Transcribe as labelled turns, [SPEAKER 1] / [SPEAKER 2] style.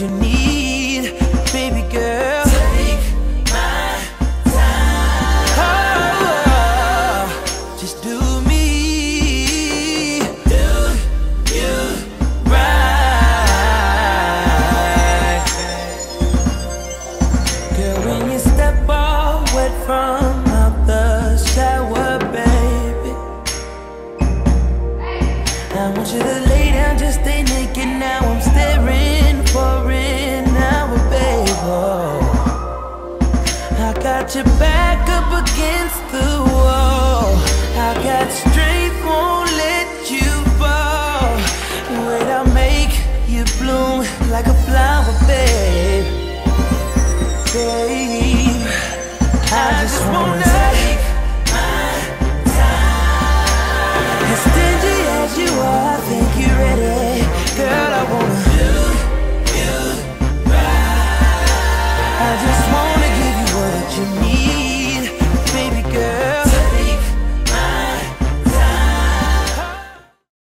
[SPEAKER 1] you need, baby girl.
[SPEAKER 2] Take my time.
[SPEAKER 1] Oh, just do me,
[SPEAKER 2] Do you
[SPEAKER 1] right. Girl, when you step from out the shower, baby. I want you to lay down, just stay naked. Now got your back up against the wall. I got strength, won't let you fall. Wait, I make you bloom like a flower, babe. Babe, I just